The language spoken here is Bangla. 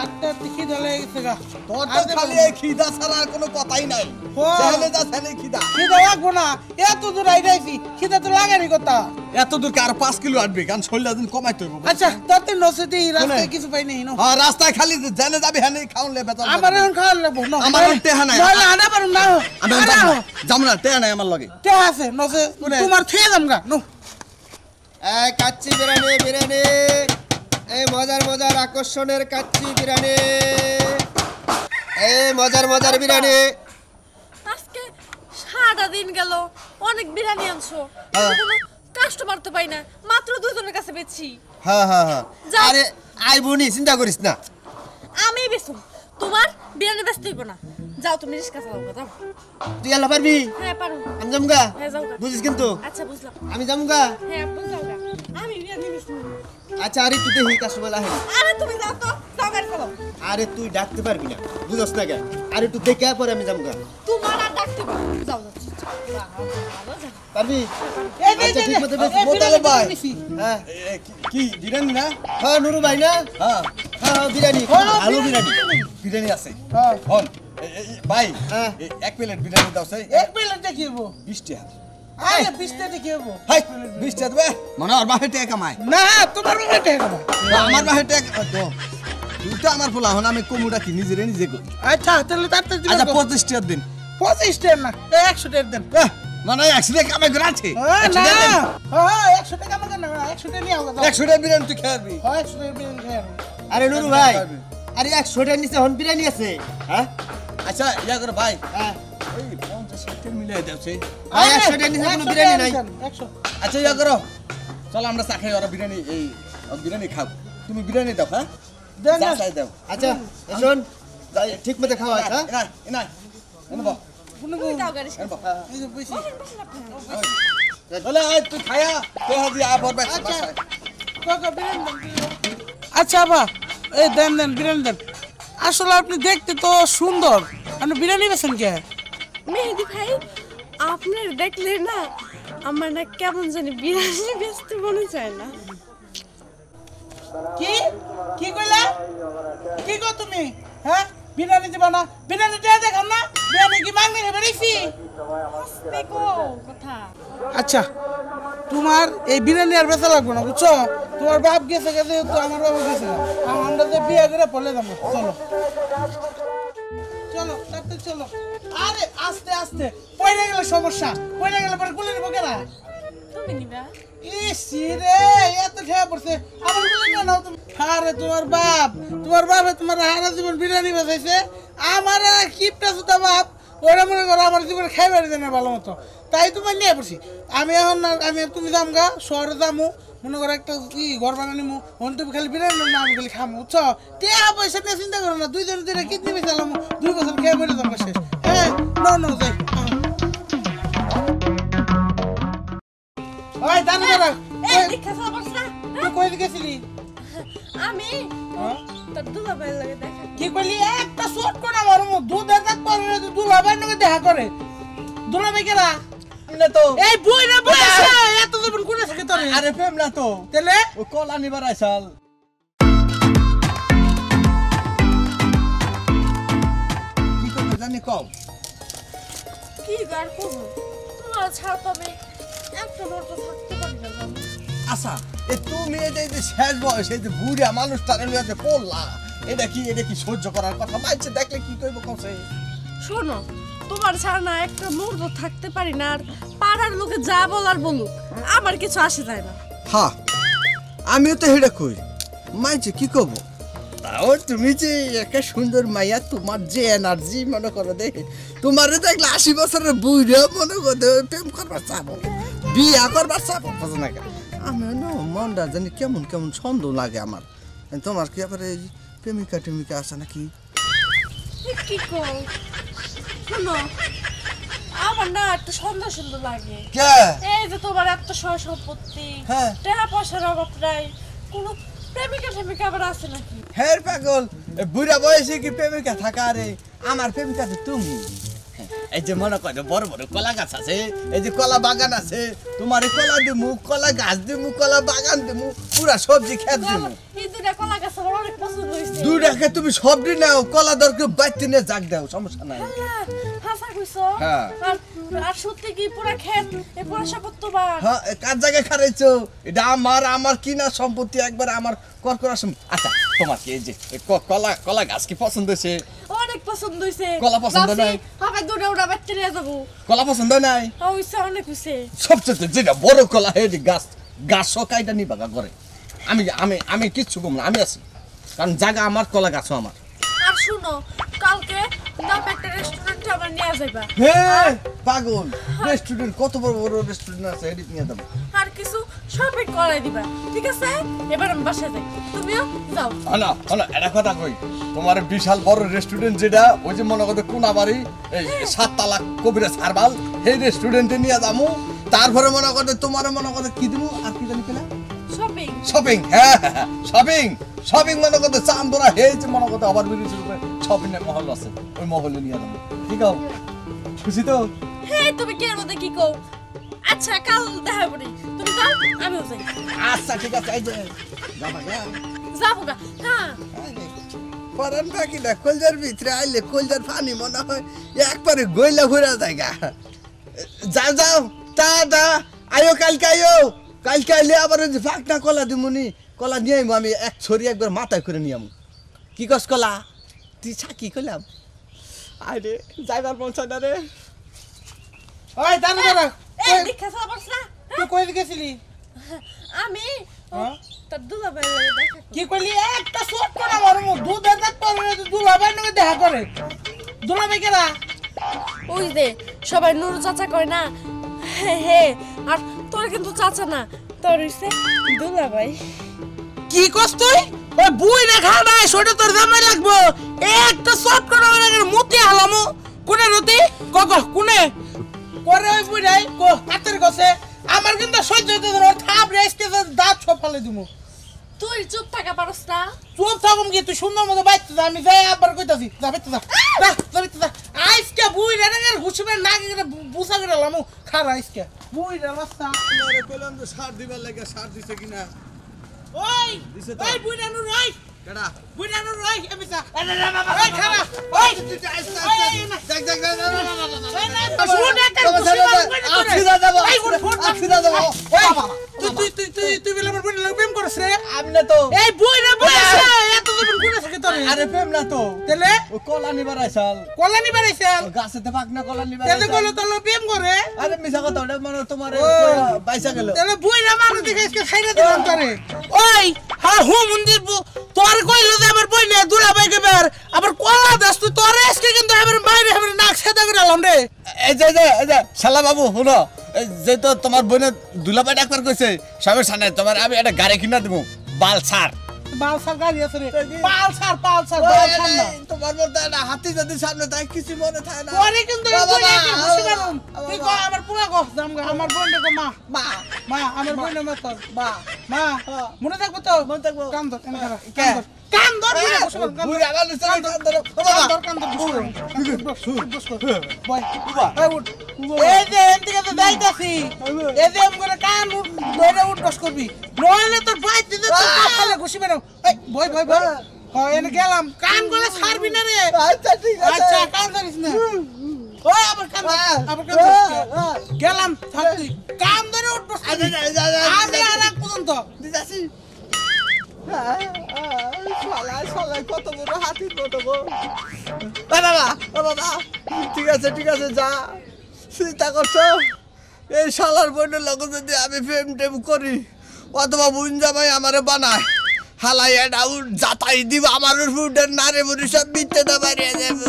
আটটা টিকি ঢালে গেছে গা। তোর তো খালি এই খিদা ছাড়া আর কোনো কথাই নাই। ছেলে যা ছেলে খিদা। খিদা লাগবো না। এত দূর খিদা তো কথা। এত দূর আর পাঁচ কিলো আটবে? কারণ দিন হইব আচ্ছা তোর তো নসিতে রাস্তায় কিছু পাই নাই নো? হ্যাঁ রাস্তায় খালি জেনে যাবি হ্যাঁ নেই খাওন লে বেতন আমার এখন না? আমার এখন টেহা নাই। আনা পারুম না আমি যাম না তে নাই আমার লগে। টেহা আছে নসে? তোমার খেয়ে যাম গা নো? এই কাচ্চি বিরিয়ানি বিরিয়ানি। এই মজার মজার আকর্ষণের কাচ্চি বিরিয়ানি। এই মজার মজার বিরিয়ানি। আজকে সারাটা দিন গেল অনেক বিরিয়ানি আনছো। হ্যাঁ। কাস্টমার তো পাই না মাত্র দুজনের কাছে বেচছি হ্যাঁ হ্যাঁ হ্যাঁ। আরে আই বুনি চিন্তা করিস না। আমি বেচুম। তোমার বিরিয়ানি বেচতে হইব না। যাও তুমি রিস্কা চালাও যাও। তুই আল্লাহ পারবি? হ্যাঁ পারো আমি যামগা। হ্যাঁ যাও বুঝিস কিন্তু? আচ্ছা বুঝলাম। আমি যামগা। হ্যাঁ বুঝলাম। আমি আচ্ছা আরে তুই দেখি আহে আরে তুমি যাও তো যাও গাড়ি চালাও আরে তুই ডাকতে পারবি না বুঝস না কে আরে একটু দেখে পরে আমি যামগা তোমার আর ডাকতে পারো যাও। পারবি? আচ্ছা, ঠিক মতো বেশ, মোতালে ভাই। হ্যাঁ। কি- বিরিয়ানি না? হ্যাঁ নুরু ভাই না? হ্যাঁ। হ্যাঁ বিরিয়ানি। ভালো বিরিয়ানি। বিরিয়ানি। আছে। হ্যাঁ। ভাই হ্যাঁ। এক প্লেট বিরিয়ানি দাও সেই এক প্লেট দেখি হব বিশ টাকা। আরে বিশটা দেখি হব। হাই বিশ টাকা দেবে? মনে আর বাহে টাকা কামায় না তোমার টেহা দেবো। না, আমার বাহে টাকা তো। তুই তো আমার ফুলা হন আমি কমুটা কি নিজেরে নিজে করি। আচ্ছা তাহলে তাড়াতাড়ি দিবেন আচ্ছা তো। পঁচিশ টাকার দিন। পঁচিশ টাকা না এই একশো টাকা দেন। মানে একশো টাকা কামাই করে আছে না টাকা। হ্যাঁ একশো টাকা আমাকে না একশো টাকা নিয়ে আলাদা। একশো টাকা বিরিয়ানি তুই খেয়ে হ্যাঁ একশো টাকা বিরিয়ানি খেয়ে আরে নুরু ভাই আরে একশো টাকার নিচে হন বিরিয়ানি আছে। হ্যাঁ? আচ্ছা ইয়া করে ভাই। হ্যাঁ। মিলিয়ে বিরিয়ানি নাই। আচ্ছা ইয়া করো। চলো আমরা চা খাই ওরা বিরিয়ানি এই বিরিয়ানি খাও তুমি বিরিয়ানি দাও হ্যাঁ? না। দাও। আচ্ছা শোন ঠিক মতো খাওয়া হ্যাঁ? আচ্ছা। বিরিয়ানি দেন। আচ্ছা আপা এই দেন দেন বিরিয়ানি দেন। আসলে আপনি দেখতে তো সুন্দর। আপনি বিরিয়ানি বেছেন কে? মেহেদি ভাই আপনার দেখলে না আমার না কেমন জানি বিরিয়ানি বেচতে মনে চায় না। কি? কি কইলা? কি কো তুমি? হ্যাঁ? বিরিয়ানি দিবা না? বিরিয়ানি দিয়ে দেখাম না? বিরিয়ানি কি মাংনি হেবে রেখছি কথা। আচ্ছা তোমার এই বিরিয়ানি আর বেচা লাগবে না বুঝছ? তোমার বাপ গেছে গেছে তো আমার বাবা গেছে না। আমরা যে বিয়ে করে পড়লে যাব। চলো। চলো চলো। আরে আস্তে আস্তে। পড়ে গেলে সমস্যা। পড়ে গেলে পরে গুলে নেব কেনা তুমি নিবা। ইসি রে এত খেয়ে পড়ছে। আমার গুলে নিয়ে নাও তুমি। আরে তোমার বাপ। তোমার বাপে তোমার হারা জীবন বিরিয়ানি বেচাইছে আমার কিপটা সুতা বাপ। ওরা মনে করো আমার জীবনে খাইবার দেয় না ভালো মতো। তাই তোমার নিয়ে পড়ছি। আমি এখন না আমি তুমি যাম গা শহরে যামু। মনে করো একটা কি ঘর বানানি তুমি খালি বিরিয়ানি না আমি খালি খামু বুঝছ? টিয়া পয়সা নিয়ে চিন্তা করো না দুইজন দুইটা কিডনি বেচালাম দুই বছর খেয়ে বেড়ে যাব শেষ। হ্যাঁ ন ন যাই। ওই দানা দাঁড়া এই দীক্ষা সাবার না তুই কই গেছিলি আমি? তোর দুলা ভাই লাগে দেখা কি করলি একটা শর্ট করে আমার মুখ দুধ এক পারে দুলাভাই নাকি দেখা করে। দুলাভাই কেরা? না তো। এই বই রে বই আছে। এত জীবন কোনে থাকে তোরে? আরে প্রেম না তো। তেলে? ও কলা কি জানি কম কি গার করব? তোমার ছাড় পাবে একটা নোট তো থাকতে পারি না আচ্ছা এ তুমি এই যে শেষ বয়স এই যে বুড়া মানুষ তার লিয়াতে পড়লা এটা কি এটা কি সহ্য করার কথা? মাইছে দেখলে কি কইব কমছে শোনো, তোমার ছাড়া না একটা মুহূর্ত থাকতে পারি না, আর পাড়ার লোকে যা বলার বলুক, আমার কিছু আসে যায় না। হ্যাঁ আমিও তো হেডে কই। মাইছে, কি কব? তাও তুমি যে একটা সুন্দর মাইয়া, তোমার যে এনার্জি মনে করো দে তোমার দেখলে আশি বছরের বুড়া মনে করো প্রেম করবার চাবো বিয়া করবার চাবো বুঝো না? আমি না, মনটা জানি কেমন কেমন ছন্দ লাগে আমার। তোমার কি আবার এই প্রেমিকা টেমিকা আছে নাকি? শোনো আমার কে এই যে তোমার হ্যাঁ। মনে করো, বড় বড় কলা গাছ আছে, এই যে কলা বাগান আছে, তোমার কলা দিমু, কলা গাছ দিমু, কলা বাগান দিমু, পুরা সবজি খেত দিমু। কলা পছন্দ তুমি নাও কলা দরকার বাইতে নিয়ে জাগ দাও সমস্যা নাই। হাসা কইছো হ্যাঁ। আর আর সত্যি কি পুরা খেত এ পুরা সপত তোমার হ্যাঁ কার জায়গায় খারাইছো এটা আমার আমার কিনা সম্পত্তি? একবার আমার কর আচ্ছা তোমার কি এই যে কলা কলা গাছ কি পছন্দ হয়েছে? অনেক পছন্দ হইছে। কলা পছন্দ নাই? হবে দুটা উড়া বাচ্চা নিয়ে যাব। কলা পছন্দ নাই? হইছে অনেক হইছে। সবচেয়ে যেটা বড় কলা হেডি গাছ। গাছ সকাইটা নিবা গা করে। আমি আমি আমি কিচ্ছু কম না আমি আছি। কারণ জায়গা আমার কলা গাছও আমার। আর শুনো কালকে নাম একটা রেস্টুরেন্টে আমার নিয়ে যাইবা। হ্যাঁ পাগল। রেস্টুরেন্ট কত বড় বড় রেস্টুরেন্ট আছে এদিক নিয়ে যাব। আর কিছু শপিং করাই দিবা ঠিক আছে? এবার আমি যাই। তুমিও যাও। না না এটা কথা কই তোমার বিশাল বড় রেস্টুরেন্ট যেটা ওই যে মনে করতে কোনাবাড়ি এই সাত সাততলা কবিরা সারবাল সেই রেস্টুরেন্টে নিয়ে যাব। তারপরে মনে করতে তোমার মনে করতে কি দিব আর কি জানি পেলা? শপিং শপিং হ্যাঁ শপিং শপিং মনে করতে চান্দরা হয়েছে মনে করতে আবার ব্রিজের উপরে শপিং এর মহল আছে ওই মহলে নিয়ে যাব। ঠিক আছে খুশি তো? হ্যাঁ তুমি কি এর মধ্যে কি কও? আচ্ছা কাল দেখা করি তুমি যাও আমিও যাই। আচ্ছা ঠিক আছে এই যে যাবা গা যাব গা হ্যাঁ। পরান পাখি না কলজার ভিতরে আইলে কলজার পানি মনে হয় একবারে গইলা ঘুরা জায়গা যাও যাও তা তা আয়ো কালকে আয়ো। কালকে আইলে আবার ওই যে ফাঁকনা কলা দিমুনি কলা নিয়ে আমি এক ছড়ি একবার মাথায় করে নিয়ে আমু কি কস কলা? তুই ছাকি কইলাম। আরে যাইবার পৌঁছা না রে। ওই দাঁড়া দাঁড়া। এই দীক্ষা সাবাস না? তুই কই গেছিলি? আমি? হ্যাঁ? তোর দুলা ভাই দেখা কি করলি একটা শট করে আমার দুধ দেখ করে দুলাভাই নাকি দেখা করে। দুলাভাই কেরা? ওই যে সবাই নুরু চাচা কয় না? হে হে আর তোর কিন্তু চাচা না। তোর হইছে দুলা ভাই কি কস তুই? ওই বুই রেখা নাই সেটা তোর জামাই লাগবো একটা শট করে আমার আগে মুতি হালামু। কোনে রতি? ক ক কোনে? করে ওই বুই নাই কো হাতের গছে আমার কিন্তু সহ্য হইতে না ওর থাপ রেস্টে দাঁত ফালে দিমু তুই চুপ থাকা পারস না। চুপ থাকুম কি? তুই সুন্দর মতো বাইতে যা আমি যাই আবার কইতাছি। যা বাইতে যা। যা যা বাইতে যা। আইসকে বুই রে রে হুসিমের নাকি করে বুসা করে লামু খারা বুই রে রাস্তা পেলাম তো সার দিবার লাগে সার দিছে কিনা ওই দিছে তো। ওই বুই রে ওই কেডা বুই রে নুর ওই এবিসা ওই খারা ওই দেখ দেখ দেখ আফিদা এই উঠ উঠ আফিদা যাব তুই তুই তুই তুই তুই বলে আমার বুই লাগে প্রেম করছ রে আমি না তো এই বুই রে আরে প্রেম না তো। তেলে ও কলা নিবার আইসাল কলানি বাড়াইছে ও গাছেতে পাকনা কলা নিবার তেলে আইসাল। কইলো তোর প্রেম করে। আরে মিছা কথা ওটা মানে তোমার ও। বাইসা গেল। তাহলে বই না মানুষ দেখে আজকে খাইরে দিলাম তোরে। ওই হু মন্দির তোর কইলো যে আমার বই না দুলা ভাই গেবার আবার কলা দাস তুই তোর আজকে কিন্তু আমার বাইরে আমার নাক সেদা করে আলাম রে। এই যে এই যে শালা বাবু শুনো। এই যে তো তোমার বোনে দুলাভাই ডাক্তার কইছে সমস্যা নাই তোমার আমি একটা গাড়ি কিনা দেবো বাল ছাড় বাল সার গাড়ি আছে রে। পাল সার পাল সার বাল সার না। তোমার মধ্যে একটা হাতি যদি সামনে তাই কিছু মনে থাকে না। পরে কিন্তু তুই বাবা। আমার পুরা গা আমার বোন দেখো মা। মা মা আমার বোন মা তোর মা। মা হ্যাঁ। মনে থাকব তো? মনে থাকব। কাম বুড়া বসে কর, কান ধর। বুড়ি আমার নিচে কান ধরো। কান ধর, কান ধর। বয়। বাবা। এই যে তো যাইতাছি। এই যে এম করে কান ধরে উঠ বস করবি। নইলে তোর বাইর দিতে তোর কপালে ঘুষি মেরে। এই, বয়, বয়, বয়। হ্যাঁ, এনে গেলাম। কান করে ছাড়বি না রে। আচ্ছা ঠিক আছে আচ্ছা, কান ধরিস না। ওই, আবার কান আবার কান গেলাম, থাক তুই। কান ধরে উঠ বস আচ্ছা, আমি আর এক পর্যন্ত। দিদাসি শালাই শালাই কত বড় হাতি কত বড় বাবা বাবা ঠিক আছে ঠিক আছে, যা। চিন্তা করছ? এই শালার বোনের লগে যদি আমি ফেম টেম করি, অথবা বুন জামাই আমারে বানায় হালাই এটা যাতাই দিব আমার ফুটের নারে বুড়ি সব মিথ্যে দাবারিয়ে দেব